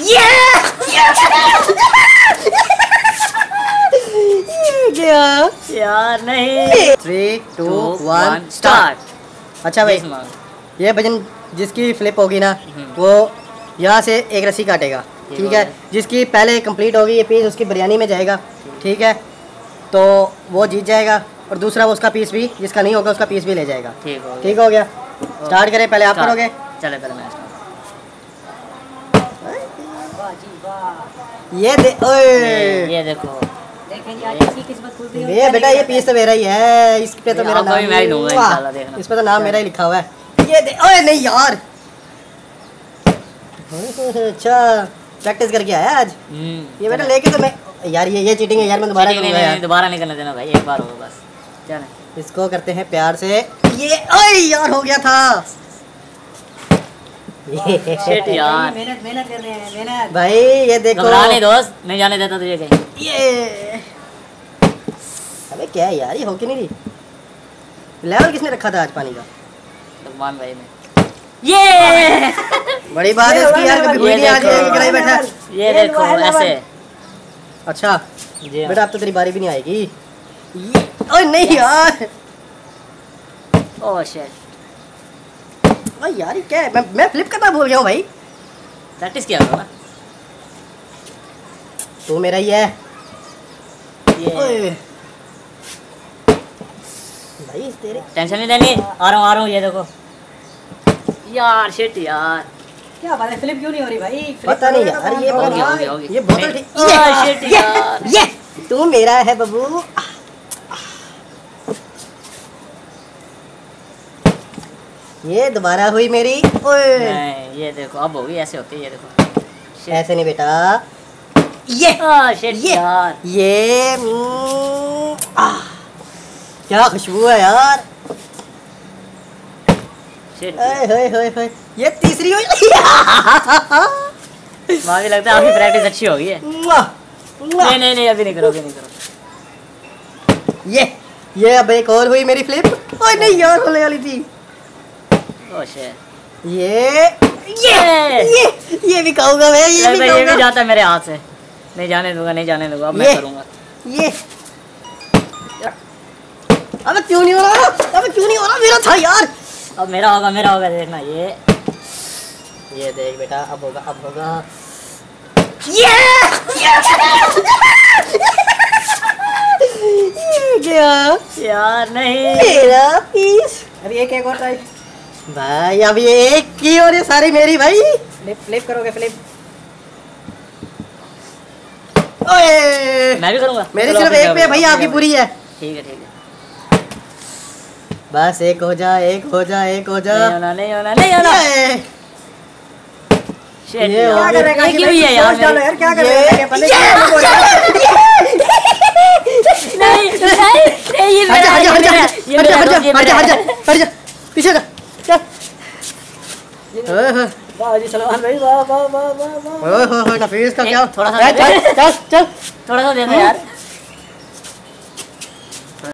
ये क्या यार नहीं। Three two Two, one one, start अच्छा भाई ये भजन जिसकी फ्लिप होगी ना हम्म। वो यहाँ से एक रस्सी काटेगा ठीक है? जिसकी पहले कंप्लीट होगी ये पीस उसकी बिरयानी में जाएगा ठीक है? तो वो जीत जाएगा और दूसरा वो उसका पीस भी जिसका नहीं होगा उसका पीस भी ले जाएगा। ठीक हो गया। हो गया? स्टार्ट करें पहले आप करोगे? चले पहले मैं। ये दे ये ओए ये देखो। देखेंगे आज इसकी किस्मत खुलती है ये बेटा ये पीस तो मेरा ही है इस पे तो मेरा नाम ही। इस पे तो नाम मेरा ही लिखा हुआ है। ये दे ओए नहीं यार। अच्छा प्रैक्टिस करके आया आज? हम्म ये बेटा लेके तो मैं यार ये ये चीटिंग है यार मैं दोबारा नहीं, नहीं, करूँगा नहीं, यार दोबारा नहीं करने देना भाई एक बार होगा बस। चले। इसको करते हैं प्यार से। ये ओए यार हो गया था। Shit यार मेहनत मेहनत कर रहे हैं मेहनत भाई ये देखो घबरा नहीं दोस्त नहीं जाने देता तुझे कहीं। ये अबे क्या है यार ये हो क्यों नहीं रही? लेवल किसने रखा था आज पानी का? लुकमान भाई ने ये बड़ी बात है इसकी यार कभी नहीं आ जाएगी कराई बैठा ये देखो ऐसे। अच्छा जी हाँ। बेटा अब तो तेरी बारी भी नहीं आएगी। ओए नहीं यार। ओह शिट ओए यार ये क्या है? मैं मैं फ्लिप करना भूल गया हूँ भाई। प्रैक्टिस किया ना तू मेरा ही है। ये। भाई तेरे टेंशन नहीं लेनी आ रहा हूँ आ रहा हूँ ये देखो। यार शिट यार। क्या बात है फ्लिप क्यों नहीं हो रही भाई? पता नहीं यार ये होगी। ये बोतल ठीक ओह, shit यार। ये तू मेरा है बबू। ये दोबारा हुई मेरी ओए। नहीं ये देखो अब होगी ऐसे होती है ये देखो। ऐसे नहीं बेटा। ये। आह, shit ये। यार। ये mm, आह, क्या खुशबू है यार। होए होए होए। ये तीसरी हुई। भी लगता है आपकी प्रैक्टिस अच्छी होगी है मुआ, मुआ। नहीं नहीं नहीं अभी नहीं करो अभी नहीं करो ये ये अब एक और हुई मेरी फ्लिप ओए नहीं यार होने वाली थी। ये ये ये! ये ये भी कहूँगा मैं ये भी ये भी जाता है मेरे हाथ से। नहीं जाने दूँगा नहीं जाने दूँगा अब मैं करूँगा। ये। अबे क्यों नहीं हो रहा? अबे क्यों नहीं हो रहा? मेरा था यार। अब मेरा होगा मेरा होगा देखना ये। ये देख बेटा अब होगा अब होगा। ये ये। क्या? यार नहीं। मेरा पीस अभी एक एक और ट्राई भाई अब ये एक की और ये सारी मेरी भाई। फ्लिप फ्लिप करोगे फ्लिप ओए! मैं भी करूँगा। मेरी सिर्फ़ एक पे है भाई आपकी पूरी है। ठीक है ठीक है। बस एक हो जा एक हो जा एक हो जा। नहीं होना नहीं होना नहीं होना। ये Shit, ये यार। हो क्या एक ही हुई है यार यार क्या पहले क्या बोल रहा है? नहीं नहीं नहीं, ये हट मेरा जा है, हट जा। ये हट मेरा जा है, हट जा हट जा हट जा। हट जा पीछे जा चल ओए होए वाह जी सलमान भाई वाह वाह वाह वाह वाह क्या थोड़ा सा चल चल थोड़ा सा दे दो यार